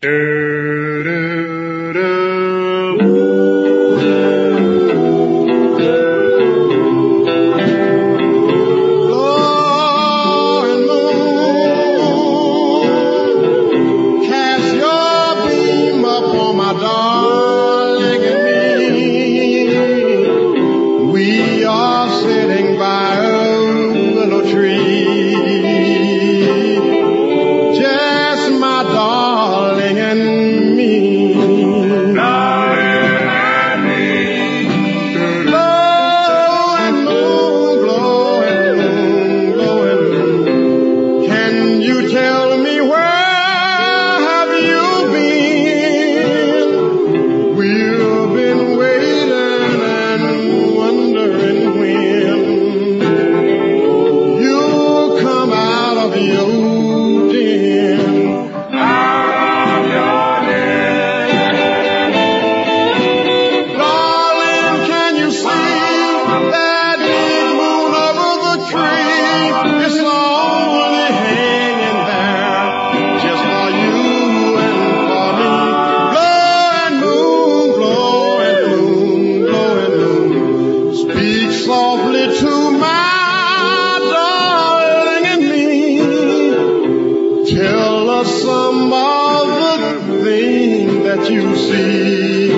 Lord, some of the things that you see.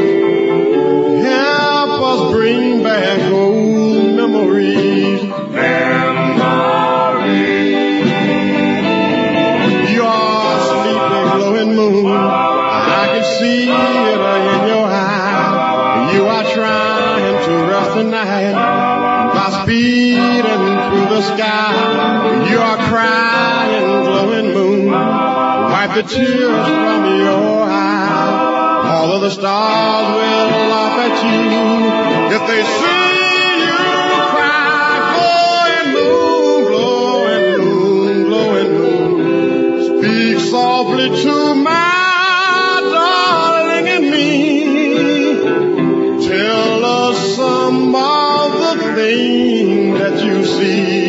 Help us bring back old memories. You are sleeping, glowing moon. I can see it in your eye. You are trying to rest the night by speeding through the sky. You are crying. Wipe the tears from your eyes. All of the stars will laugh at you if they see you cry. Glowing moon, glowing moon, glowing moon. Speak softly to my darling and me. Tell us some of the things that you see.